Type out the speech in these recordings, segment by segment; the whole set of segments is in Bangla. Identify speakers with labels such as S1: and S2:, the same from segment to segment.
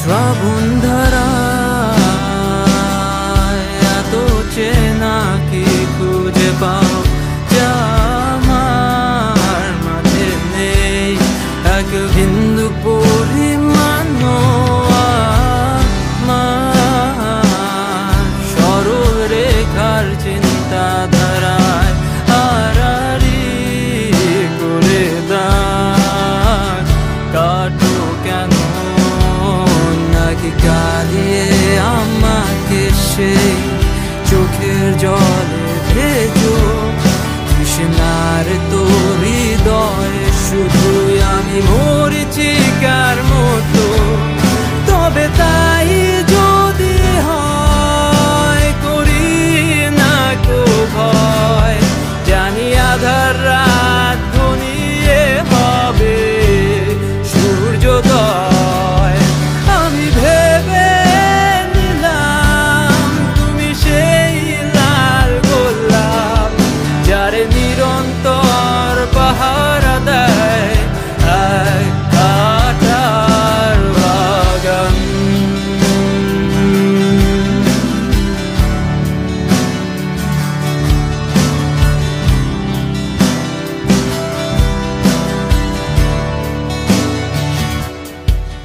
S1: स्वबुन्धरा।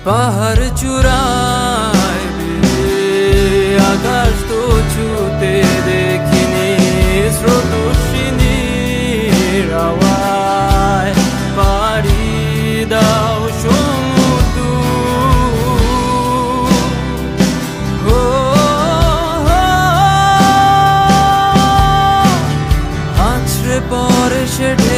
S1: পাহাড় চূড়ায় আকাশ তো ছুতে দেখিনি, স্রোতস্বিনী রাওয়ায়। পাড়ি দাও সমুদ্র। ও আছড়ে পরে সেটে